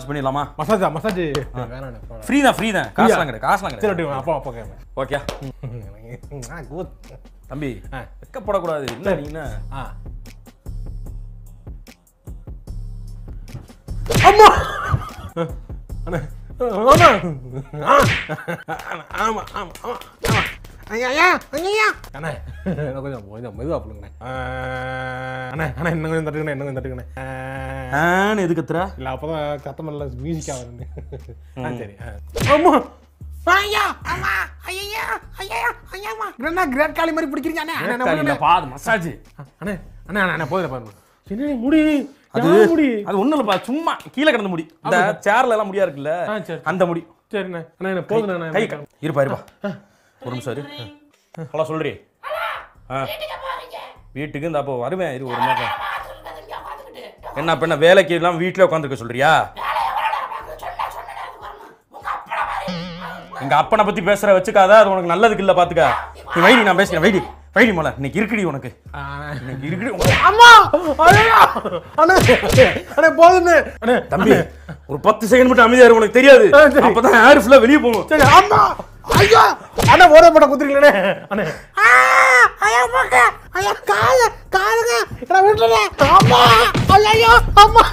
பண்ணிடலாமா? மசாஜா massage. Free தான் ஃப்ரீ தான். காசுலாம் கிடையாது காசுலாம் சரி கிடையாது. அப்பா அப்பா கேட்பேன் ஓகே. ஆ குட் தம்பி. வெக்கப்படக்கூடாது. இல்லை நீ என்ன ஆ. அம்மா! அண்ணே ஆமா ஆமா ஆமா ஐயா ஐயா அண்ணே கொஞ்சம் கொஞ்சம் மெதுவா பண்ணுங்கண்ணே அண்ணே அண்ணே இன்னும் கொஞ்சம் தட்டுங்கண்ணே இன்னும் கொஞ்சம் தட்டுங்கண்ணே. ஆன்னு எது கத்துறா இல்ல அப்பதான் கத்தமல்ல மியூசிக்கா வருது ஆ சரி ஆ. அம்மா. ஐயா அம்மா ஐயா ஐயா ஐயாமா என்ன கிரேட் காலி மாதிரி பிடிக்கிறீங்க அண்ணே? பாது மசாஜ். அண்ணே அண்ணே அண்ணே அண்ணே போதும் பாருங்க என்ன முடி? அது முடி? அது ஒண்ணும் இல்லப்பா சும்மா கீழே கிடந்த முடி. இந்த சேர்ல எல்லாம் முடியா இருக்குல்ல. அந்த முடி. சரிண்ணே. அண்ணே கை க- இருப்பா இருப்பா. ஒரு நிமிஷம் இரு. ஹலோ சொல்றி. வீட்டுக்கு இந்த அப்போ வருவேன். இரு ஒரு நேரம் என்ன அப்ப என்ன வேலைக்கு எல்லாம் வீட்டில் உட்காந்துருக்க சொல்றியா? எங்க அப்பனை பத்தி பேசுற வச்சுக்காத அது உனக்கு நல்லதுக்கு இல்ல பாத்துக்க. நீ வைடி நான் பேசுறேன் வைடி. வைடி மோல இன்னைக்கு இருக்குடி உனக்கு. இன்னைக்கு இருக்குடி. அம்மா! அண்ணே அண்ணே அண்ணே தம்பி ஒரு பத்து செகண்ட் மட்டும் அமைதியா இரு, உனக்கு தெரியாது. அப்பதான் ஏர் ஃபுல்லா வெளியே போகும். சரி அம்மா! ஐயா! அண்ணே ஒரே படம் குத்துறீங்களே. அண்ணே. ஐயா பாக்க ஐயா கால காலுங்க. என்ன விட்டுறேன் அம்மா! ஐயா அம்மா